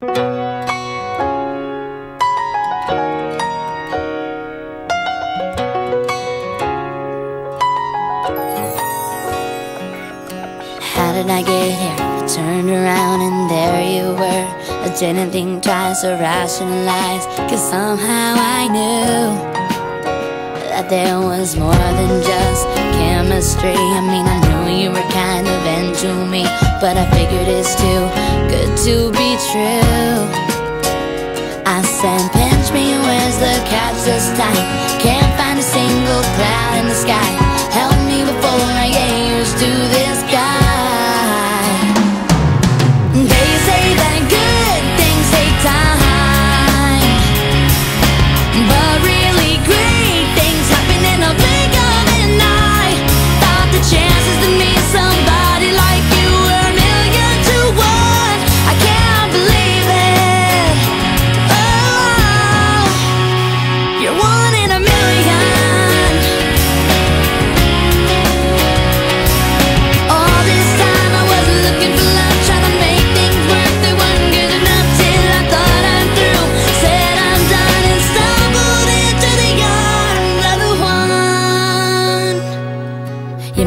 How did I get here? I turned around and there you were. I didn't think twice or rationalize, cause somehow I knew that there was more than just chemistry. I mean, I knew you were kind of into me, but I figured it's too good to be true. I said, pinch me, where's the catch this time? Can't find a single cloud in the sky. Help me before I get